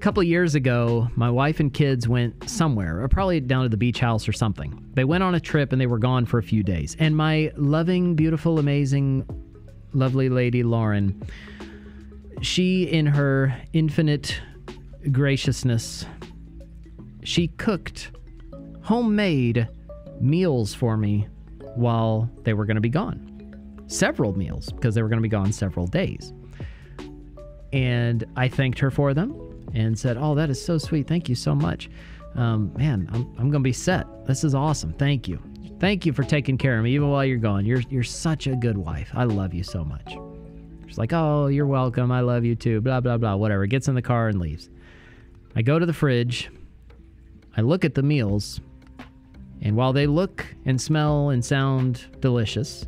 A couple years ago, my wife and kids went somewhere, or probably down to the beach house or something. They went on a trip and they were gone for a few days. And my loving, beautiful, amazing, lovely lady Lauren, she, in her infinite graciousness, she cooked homemade meals for me while they were going to be gone. Several meals because they were going to be gone several days. And I thanked her for them and said, Oh, that is so sweet. Thank you so much. Um, man, I'm, I'm going to be set. This is awesome. Thank you. Thank you for taking care of me even while you're gone. You're, you're such a good wife. I love you so much. She's like, Oh, you're welcome. I love you too. Blah, blah, blah. Whatever. Gets in the car and leaves. I go to the fridge. I look at the meals. And while they look and smell and sound delicious,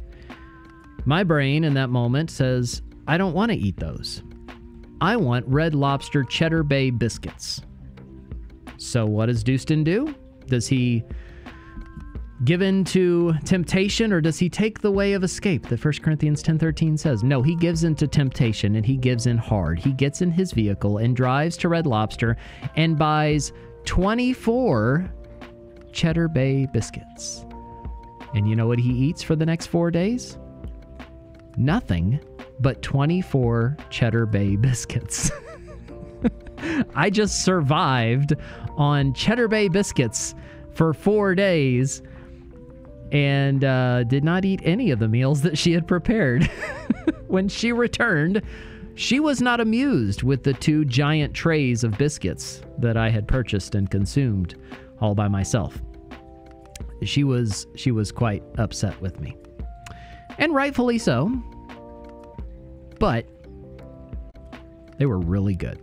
my brain in that moment says, I don't want to eat those. I want Red Lobster Cheddar Bay biscuits. So what does Dustin do? Does he give in to temptation or does he take the way of escape that 1 Corinthians 10:13 says? No, he gives in to temptation and he gives in hard. He gets in his vehicle and drives to Red Lobster and buys 24 Cheddar Bay biscuits. And you know what he eats for the next 4 days? Nothing but 24 Cheddar Bay biscuits. I just survived on Cheddar Bay biscuits for four days and uh, did not eat any of the meals that she had prepared. when she returned, she was not amused with the two giant trays of biscuits that I had purchased and consumed all by myself. She was she was quite upset with me. And rightfully so. But they were really good.